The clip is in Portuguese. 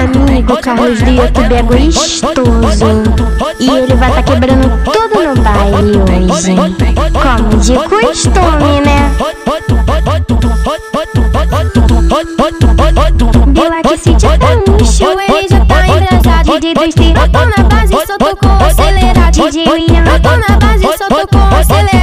Amigo, Carlos do YouTube é gostoso. E ele vai tá quebrando tudo no baile hoje. Como de costume, né? Bila que se já tá show ele já tá embrasado De Dusty, eu tô na base, só tô com acelerado. De unha, eu tô na base, só tô com acelerado.